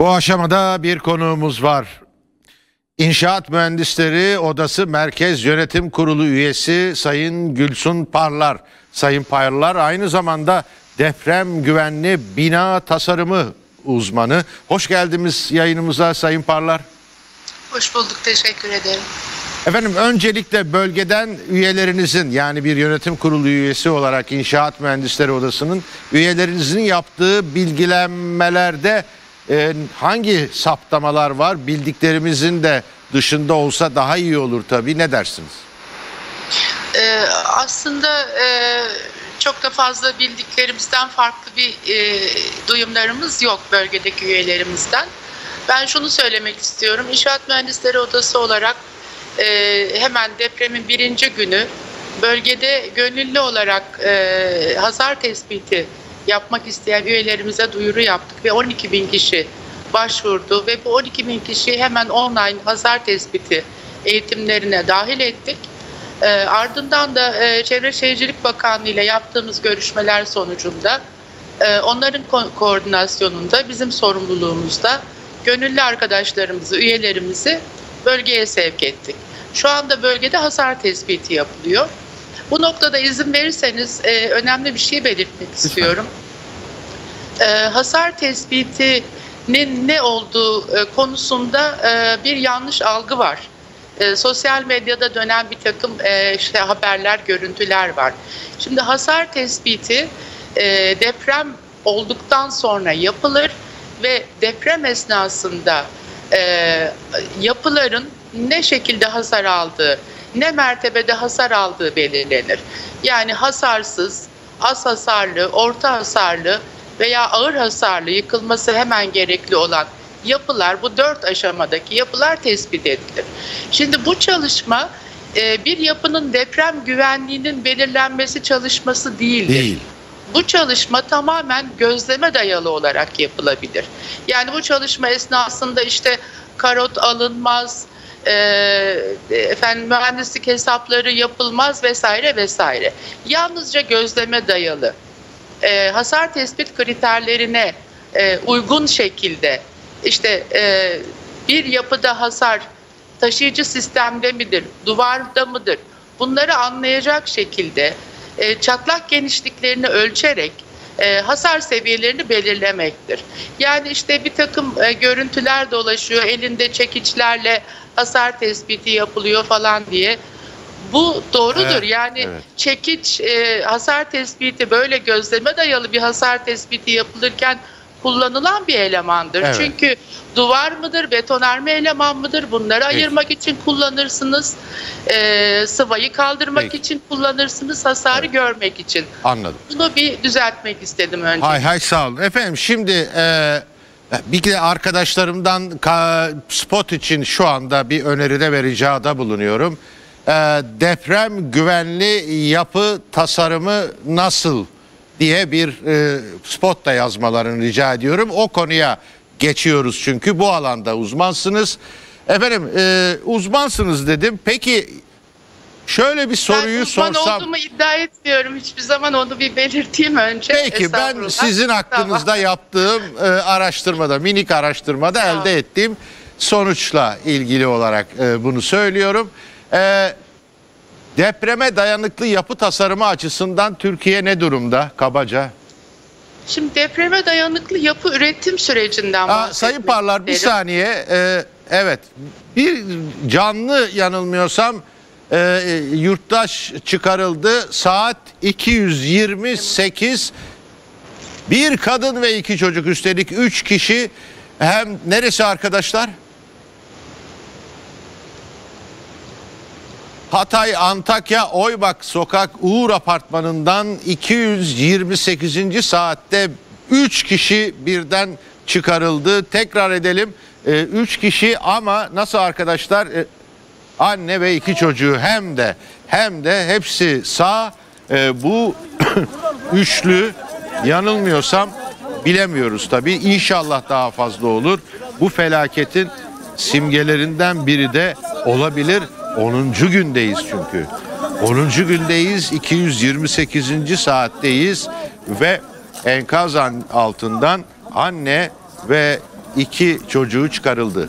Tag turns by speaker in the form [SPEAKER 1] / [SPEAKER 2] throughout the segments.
[SPEAKER 1] Bu aşamada bir konuğumuz var. İnşaat Mühendisleri Odası Merkez Yönetim Kurulu üyesi Sayın Gülsun Parlar. Sayın Parlar aynı zamanda deprem güvenli bina tasarımı uzmanı. Hoş geldiniz yayınımıza Sayın Parlar.
[SPEAKER 2] Hoş bulduk, teşekkür ederim.
[SPEAKER 1] Efendim öncelikle bölgeden üyelerinizin yani bir yönetim kurulu üyesi olarak İnşaat Mühendisleri Odası'nın üyelerinizin yaptığı bilgilenmelerde e, hangi saptamalar var bildiklerimizin de dışında olsa daha iyi olur tabii ne dersiniz?
[SPEAKER 2] Ee, aslında e, çok da fazla bildiklerimizden farklı bir e, duyumlarımız yok bölgedeki üyelerimizden. Ben şunu söylemek istiyorum. İnşaat Mühendisleri Odası olarak e, hemen depremin birinci günü bölgede gönüllü olarak e, hasar tespiti yapmak isteyen üyelerimize duyuru yaptık ve 12 bin kişi başvurdu ve bu 12 bin kişiyi hemen online hasar tespiti eğitimlerine dahil ettik. E, ardından da e, Çevre Şehircilik Bakanlığı ile yaptığımız görüşmeler sonucunda e, onların ko- koordinasyonunda bizim sorumluluğumuzda gönüllü arkadaşlarımızı, üyelerimizi bölgeye sevk ettik. Şu anda bölgede hasar tespiti yapılıyor. Bu noktada izin verirseniz e, önemli bir şey belirtmek istiyorum. E, hasar tespitinin ne olduğu e, konusunda e, bir yanlış algı var. E, sosyal medyada dönen bir takım e, işte haberler, görüntüler var. Şimdi hasar tespiti e, deprem olduktan sonra yapılır ve deprem esnasında e, yapıların ne şekilde hasar aldığı, ne mertebede hasar aldığı belirlenir. Yani hasarsız, az hasarlı, orta hasarlı veya ağır hasarlı yıkılması hemen gerekli olan yapılar, bu dört aşamadaki yapılar tespit edilir. Şimdi bu çalışma e, bir yapının deprem güvenliğinin belirlenmesi çalışması değildir.
[SPEAKER 1] Değil.
[SPEAKER 2] Bu çalışma tamamen gözleme dayalı olarak yapılabilir. Yani bu çalışma esnasında işte karot alınmaz, e, efendim mühendislik hesapları yapılmaz vesaire vesaire. Yalnızca gözleme dayalı e, hasar tespit kriterlerine e, uygun şekilde işte e, bir yapıda hasar taşıyıcı sistemde midir, duvarda mıdır? Bunları anlayacak şekilde e, çatlak genişliklerini ölçerek e, hasar seviyelerini belirlemektir. Yani işte bir takım e, görüntüler dolaşıyor, elinde çekiçlerle hasar tespiti yapılıyor falan diye. Bu doğrudur.
[SPEAKER 1] Evet,
[SPEAKER 2] yani
[SPEAKER 1] evet.
[SPEAKER 2] çekiç e, hasar tespiti böyle gözleme dayalı bir hasar tespiti yapılırken kullanılan bir elemandır.
[SPEAKER 1] Evet.
[SPEAKER 2] Çünkü duvar mıdır, betonarme eleman mıdır bunları ayırmak için kullanırsınız. E, sıvayı kaldırmak
[SPEAKER 1] Peki.
[SPEAKER 2] için kullanırsınız, hasarı görmek için.
[SPEAKER 1] Anladım.
[SPEAKER 2] Bunu bir düzeltmek istedim önce.
[SPEAKER 1] Hay hay sağ olun. Efendim şimdi e, bir de arkadaşlarımdan ka- spot için şu anda bir öneride ve ricada bulunuyorum. E, deprem güvenli yapı tasarımı nasıl diye bir e, spot da yazmalarını rica ediyorum. O konuya geçiyoruz çünkü bu alanda uzmansınız. Efendim e, uzmansınız dedim. Peki şöyle bir soruyu
[SPEAKER 2] ben
[SPEAKER 1] sorsam.
[SPEAKER 2] olduğumu iddia etmiyorum. Hiçbir zaman onu bir belirteyim önce.
[SPEAKER 1] Peki ben sizin hakkınızda
[SPEAKER 2] Tamam.
[SPEAKER 1] yaptığım e, araştırmada, minik araştırmada
[SPEAKER 2] Tamam.
[SPEAKER 1] elde ettiğim sonuçla ilgili olarak e, bunu söylüyorum. E, depreme dayanıklı yapı tasarımı açısından Türkiye ne durumda kabaca?
[SPEAKER 2] Şimdi depreme dayanıklı yapı üretim sürecinden bahsetmek
[SPEAKER 1] Sayın Parlar bir saniye. E, evet bir canlı yanılmıyorsam e, yurttaş çıkarıldı. Saat 228 bir kadın ve iki çocuk üstelik üç kişi hem neresi arkadaşlar? Hatay Antakya Oybak Sokak Uğur Apartmanı'ndan 228. saatte 3 kişi birden çıkarıldı. Tekrar edelim 3 kişi ama nasıl arkadaşlar E, anne ve iki çocuğu hem de hem de hepsi sağ E, bu üçlü yanılmıyorsam bilemiyoruz tabii İnşallah daha fazla olur. Bu felaketin simgelerinden biri de olabilir. 10. gündeyiz çünkü. 10. gündeyiz, 228. saatteyiz ve enkaz an- altından anne ve iki çocuğu çıkarıldı.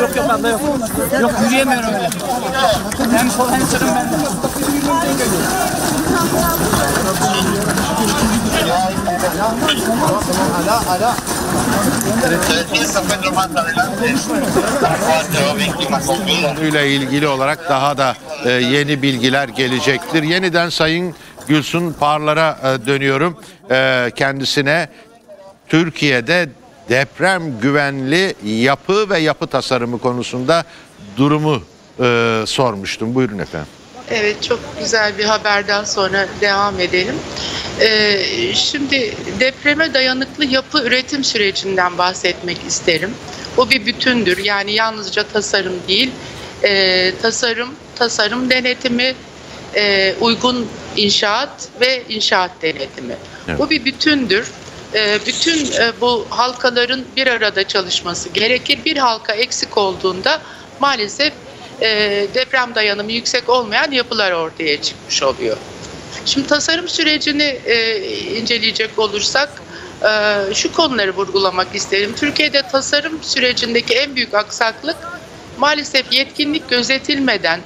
[SPEAKER 3] Yok yok bende yok. Yok yürüyemiyorum öyle. Hem sol hem sırım bende.
[SPEAKER 1] Konuyla ilgili olarak daha da e, yeni bilgiler gelecektir. Yeniden Sayın Gülsün Parlar'a e, dönüyorum. E, kendisine Türkiye'de deprem güvenli yapı ve yapı tasarımı konusunda durumu e, sormuştum. Buyurun efendim.
[SPEAKER 2] Evet çok güzel bir haberden sonra devam edelim. Ee, şimdi depreme dayanıklı yapı üretim sürecinden bahsetmek isterim. Bu bir bütündür. Yani yalnızca tasarım değil, e, tasarım, tasarım denetimi, e, uygun inşaat ve inşaat denetimi.
[SPEAKER 1] Evet.
[SPEAKER 2] Bu bir bütündür. E, bütün e, bu halkaların bir arada çalışması gerekir. Bir halka eksik olduğunda maalesef e, deprem dayanımı yüksek olmayan yapılar ortaya çıkmış oluyor. Şimdi tasarım sürecini e, inceleyecek olursak şu konuları vurgulamak isterim. Türkiye'de tasarım sürecindeki en büyük aksaklık maalesef yetkinlik gözetilmeden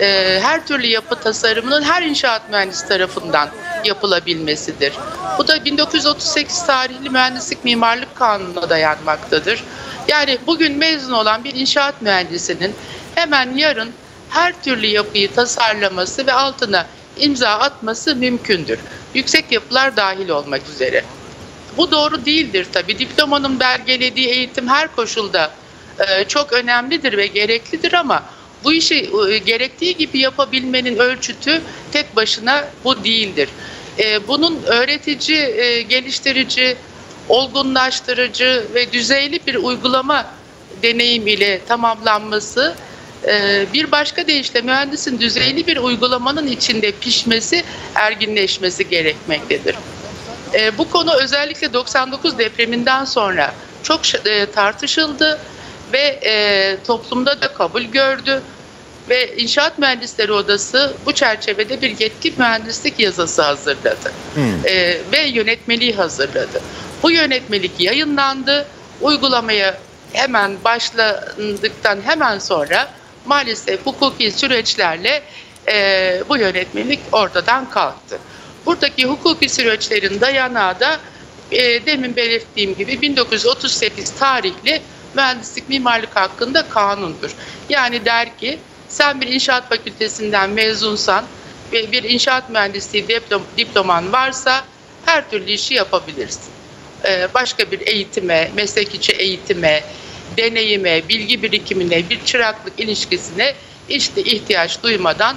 [SPEAKER 2] e, her türlü yapı tasarımının her inşaat mühendisi tarafından yapılabilmesidir. Bu da 1938 tarihli Mühendislik Mimarlık Kanunu'na dayanmaktadır. Yani bugün mezun olan bir inşaat mühendisinin hemen yarın her türlü yapıyı tasarlaması ve altına imza atması mümkündür. Yüksek yapılar dahil olmak üzere. Bu doğru değildir tabii. Diplomanın belgelediği eğitim her koşulda e, çok önemlidir ve gereklidir ama bu işi e, gerektiği gibi yapabilmenin ölçütü tek başına bu değildir. E, bunun öğretici, e, geliştirici, olgunlaştırıcı ve düzeyli bir uygulama deneyim ile tamamlanması bir başka deyişle mühendisin düzeyli bir uygulamanın içinde pişmesi, erginleşmesi gerekmektedir. Bu konu özellikle 99 depreminden sonra çok tartışıldı ve toplumda da kabul gördü ve İnşaat Mühendisleri Odası bu çerçevede bir yetki mühendislik yazısı hazırladı E, ve yönetmeliği hazırladı. Bu yönetmelik yayınlandı, uygulamaya hemen başlandıktan hemen sonra maalesef hukuki süreçlerle e, bu yönetmelik ortadan kalktı. Buradaki hukuki süreçlerin dayanağı da e, demin belirttiğim gibi 1938 tarihli mühendislik mimarlık hakkında kanundur. Yani der ki sen bir inşaat fakültesinden mezunsan ve bir inşaat mühendisliği diplom, diploman varsa her türlü işi yapabilirsin. Ee, başka bir eğitime, meslek içi eğitime, deneyime, bilgi birikimine, bir çıraklık ilişkisine işte ihtiyaç duymadan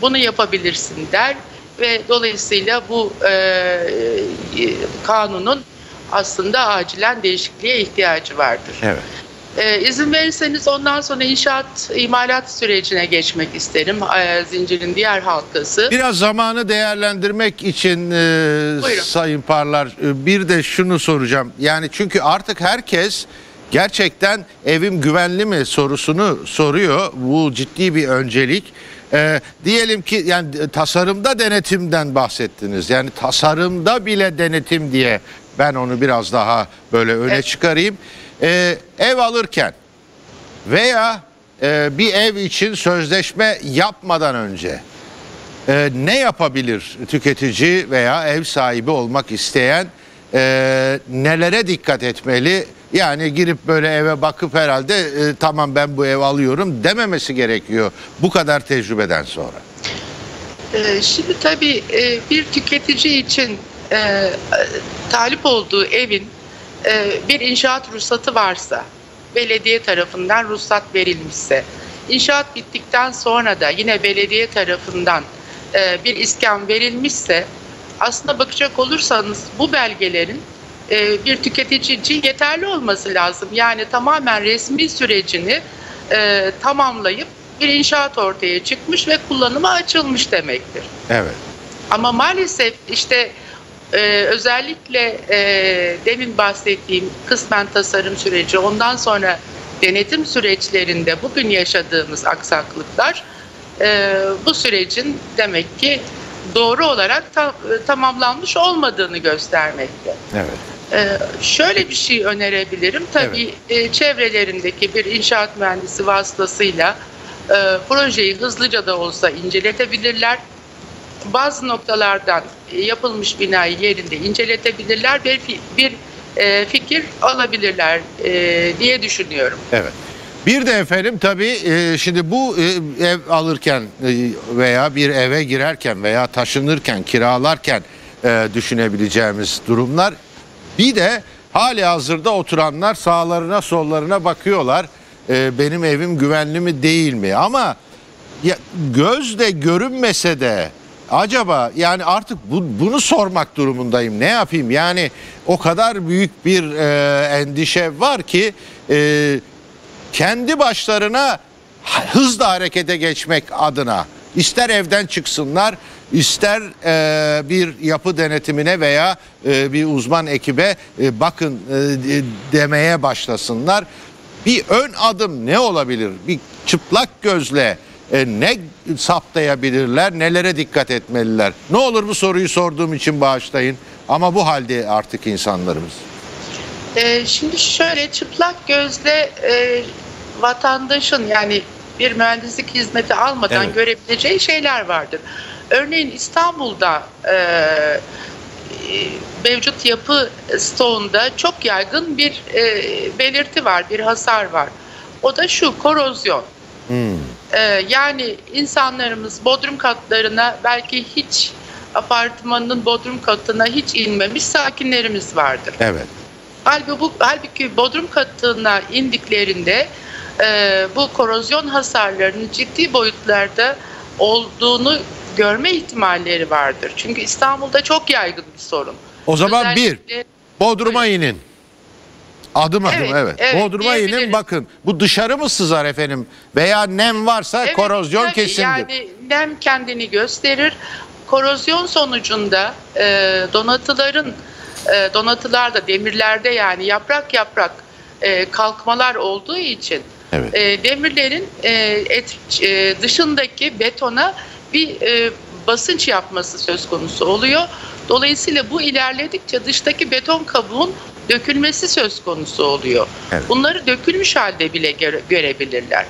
[SPEAKER 2] bunu yapabilirsin der ve dolayısıyla bu e, e, kanunun aslında acilen değişikliğe ihtiyacı vardır.
[SPEAKER 1] Evet.
[SPEAKER 2] E, izin verirseniz ondan sonra inşaat imalat sürecine geçmek isterim. E, zincirin diğer halkası.
[SPEAKER 1] Biraz zamanı değerlendirmek için e,
[SPEAKER 2] Buyurun.
[SPEAKER 1] Sayın Parlar e, bir de şunu soracağım. Yani çünkü artık herkes gerçekten evim güvenli mi sorusunu soruyor. Bu ciddi bir öncelik. E, diyelim ki yani tasarımda denetimden bahsettiniz. Yani tasarımda bile denetim diye ben onu biraz daha böyle öne
[SPEAKER 2] Evet.
[SPEAKER 1] çıkarayım. E, ev alırken veya e, bir ev için sözleşme yapmadan önce e, ne yapabilir tüketici veya ev sahibi olmak isteyen e, nelere dikkat etmeli? Yani girip böyle eve bakıp herhalde e, tamam ben bu ev alıyorum dememesi gerekiyor bu kadar tecrübeden sonra.
[SPEAKER 2] Ee, Şimdi tabii e, bir tüketici için e, e, talip olduğu evin bir inşaat ruhsatı varsa, belediye tarafından ruhsat verilmişse, inşaat bittikten sonra da yine belediye tarafından e, bir iskan verilmişse, aslında bakacak olursanız bu belgelerin e, bir tüketici için yeterli olması lazım. Yani tamamen resmi sürecini e, tamamlayıp bir inşaat ortaya çıkmış ve kullanıma açılmış demektir.
[SPEAKER 1] Evet.
[SPEAKER 2] Ama maalesef işte e, özellikle e, demin bahsettiğim kısmen tasarım süreci ondan sonra denetim süreçlerinde bugün yaşadığımız aksaklıklar e, bu sürecin demek ki doğru olarak ta- e, tamamlanmış olmadığını göstermekte.
[SPEAKER 1] Evet.
[SPEAKER 2] Ee, şöyle bir şey önerebilirim. Tabii e, çevrelerindeki bir inşaat mühendisi vasıtasıyla e, projeyi hızlıca da olsa inceletebilirler. Bazı noktalardan e, yapılmış binayı yerinde inceletebilirler. Fi- bir e, fikir alabilirler e, diye düşünüyorum.
[SPEAKER 1] Evet. Bir de efendim tabii şimdi bu ev alırken veya bir eve girerken veya taşınırken, kiralarken düşünebileceğimiz durumlar. Bir de hali hazırda oturanlar sağlarına sollarına bakıyorlar. Benim evim güvenli mi değil mi? Ama gözle görünmese de acaba yani artık bu, bunu sormak durumundayım. Ne yapayım? Yani o kadar büyük bir e, endişe var ki e, kendi başlarına hızla harekete geçmek adına ister evden çıksınlar ister e, bir yapı denetimine veya e, bir uzman ekibe e, bakın e, de- demeye başlasınlar. Bir ön adım ne olabilir? Bir çıplak gözle e, ne saptayabilirler, nelere dikkat etmeliler? Ne olur bu soruyu sorduğum için bağışlayın ama bu halde artık insanlarımız.
[SPEAKER 2] Ee, şimdi şöyle çıplak gözle e, vatandaşın yani bir mühendislik hizmeti almadan
[SPEAKER 1] Evet.
[SPEAKER 2] görebileceği şeyler vardır. Örneğin İstanbul'da e, e, mevcut yapı stoğunda çok yaygın bir e, belirti var, bir hasar var. O da şu korozyon. Ee, yani insanlarımız bodrum katlarına belki hiç apartmanın bodrum katına hiç inmemiş sakinlerimiz vardır.
[SPEAKER 1] Evet.
[SPEAKER 2] Halbuki, bu, halbuki bodrum katına indiklerinde e, bu korozyon hasarlarının ciddi boyutlarda olduğunu görme ihtimalleri vardır. Çünkü İstanbul'da çok yaygın bir sorun.
[SPEAKER 1] O zaman bir
[SPEAKER 2] Özellikle-
[SPEAKER 1] Bodrum'a inin. Adım adım evet.
[SPEAKER 2] Evet, evet,
[SPEAKER 1] Bodrum'a inin bakın. Bu dışarı mı sızar efendim? Veya nem varsa
[SPEAKER 2] Evet,
[SPEAKER 1] korozyon
[SPEAKER 2] tabii.
[SPEAKER 1] kesindir.
[SPEAKER 2] Yani nem kendini gösterir. Korozyon sonucunda e, donatıların e, donatılarda demirlerde yani yaprak yaprak e, kalkmalar olduğu için
[SPEAKER 1] Evet.
[SPEAKER 2] e, demirlerin e, et, e, dışındaki betona bir e, basınç yapması söz konusu oluyor. Dolayısıyla bu ilerledikçe dıştaki beton kabuğun dökülmesi söz konusu oluyor.
[SPEAKER 1] Evet.
[SPEAKER 2] Bunları dökülmüş halde bile göre- görebilirler.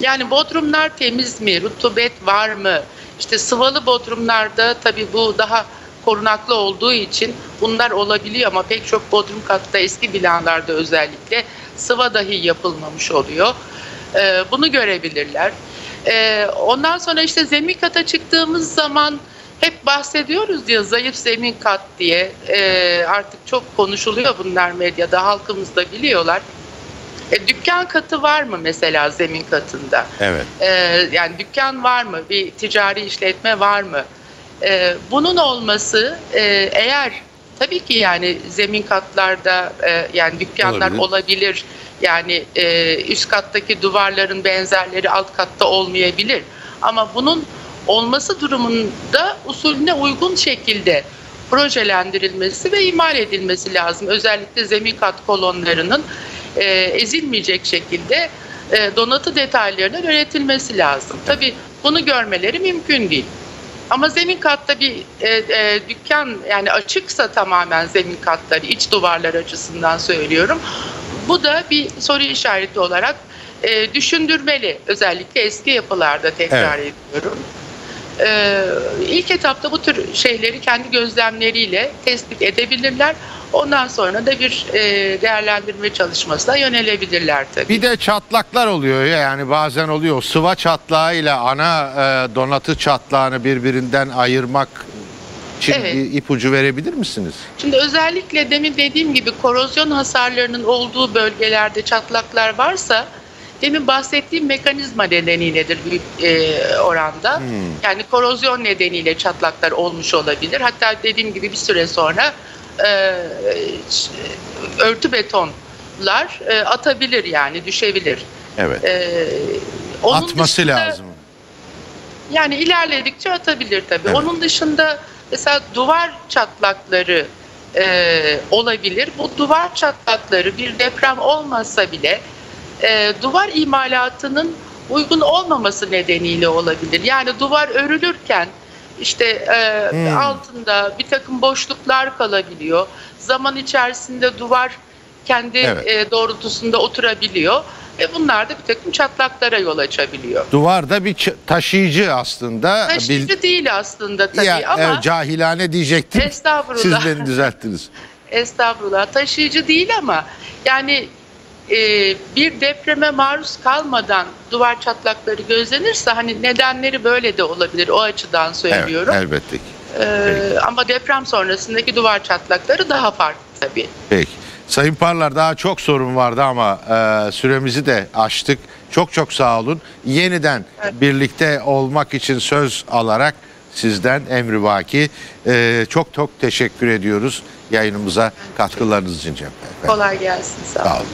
[SPEAKER 2] Yani bodrumlar temiz mi? Rutubet var mı? İşte sıvalı bodrumlarda tabii bu daha korunaklı olduğu için bunlar olabiliyor ama pek çok bodrum katta eski binalarda özellikle sıva dahi yapılmamış oluyor. Ee, bunu görebilirler. Ee, ondan sonra işte zemin kata çıktığımız zaman hep bahsediyoruz diye zayıf zemin kat diye Ee, artık çok konuşuluyor bunlar medyada halkımız da biliyorlar. E, dükkan katı var mı mesela zemin katında?
[SPEAKER 1] Evet.
[SPEAKER 2] E, yani dükkan var mı? Bir ticari işletme var mı? E, bunun olması e, eğer tabii ki yani zemin katlarda e, yani dükkanlar
[SPEAKER 1] Olabilir.
[SPEAKER 2] olabilir. Yani e, üst kattaki duvarların benzerleri alt katta olmayabilir. Ama bunun olması durumunda usulüne uygun şekilde projelendirilmesi ve imal edilmesi lazım. Özellikle zemin kat kolonlarının e, ezilmeyecek şekilde e, donatı detaylarının üretilmesi lazım. Tabii bunu görmeleri mümkün değil. Ama zemin katta bir e, e, dükkan yani açıksa tamamen zemin katları iç duvarlar açısından söylüyorum. Bu da bir soru işareti olarak e, düşündürmeli. Özellikle eski yapılarda tekrar ediyorum. Ee, ilk etapta bu tür şeyleri kendi gözlemleriyle tespit edebilirler. Ondan sonra da bir e, değerlendirme çalışmasına yönelebilirler tabii.
[SPEAKER 1] Bir de çatlaklar oluyor ya yani bazen oluyor. Sıva çatlağıyla ana e, donatı çatlağını birbirinden ayırmak için
[SPEAKER 2] Evet.
[SPEAKER 1] ipucu verebilir misiniz?
[SPEAKER 2] Şimdi özellikle demin dediğim gibi korozyon hasarlarının olduğu bölgelerde çatlaklar varsa demin bahsettiğim mekanizma nedeniyledir büyük e, oranda. Yani korozyon nedeniyle çatlaklar olmuş olabilir. Hatta dediğim gibi bir süre sonra e, örtü betonlar e, atabilir yani düşebilir.
[SPEAKER 1] Evet.
[SPEAKER 2] E, onun
[SPEAKER 1] Atması
[SPEAKER 2] dışında-
[SPEAKER 1] lazım.
[SPEAKER 2] yani ilerledikçe atabilir tabii.
[SPEAKER 1] Evet.
[SPEAKER 2] Onun dışında mesela duvar çatlakları e, olabilir. Bu duvar çatlakları bir deprem olmasa bile e, duvar imalatının uygun olmaması nedeniyle olabilir. Yani duvar örülürken işte e,
[SPEAKER 1] Hmm.
[SPEAKER 2] altında bir takım boşluklar kalabiliyor. Zaman içerisinde duvar kendi
[SPEAKER 1] Evet.
[SPEAKER 2] e, doğrultusunda oturabiliyor ve bunlar da bir takım çatlaklara yol açabiliyor.
[SPEAKER 1] Duvarda bir ç- taşıyıcı aslında.
[SPEAKER 2] Taşıyıcı
[SPEAKER 1] Bil-
[SPEAKER 2] değil aslında tabii
[SPEAKER 1] ya,
[SPEAKER 2] ama
[SPEAKER 1] evet, cahilane diyecektim.
[SPEAKER 2] Estağfurullah.
[SPEAKER 1] Siz beni düzelttiniz.
[SPEAKER 2] Estağfurullah taşıyıcı değil ama yani bir depreme maruz kalmadan duvar çatlakları gözlenirse hani nedenleri böyle de olabilir o açıdan
[SPEAKER 1] Evet,
[SPEAKER 2] söylüyorum.
[SPEAKER 1] elbette ki.
[SPEAKER 2] E, ama deprem sonrasındaki duvar çatlakları daha farklı tabii.
[SPEAKER 1] Peki. Sayın Parlar daha çok sorun vardı ama e, süremizi de aştık. Çok çok sağ olun. Yeniden birlikte olmak için söz alarak sizden emrivaki e, çok çok teşekkür ediyoruz yayınımıza katkılarınız için. Bey.
[SPEAKER 2] Kolay gelsin sağ olun.
[SPEAKER 1] Sağ olun.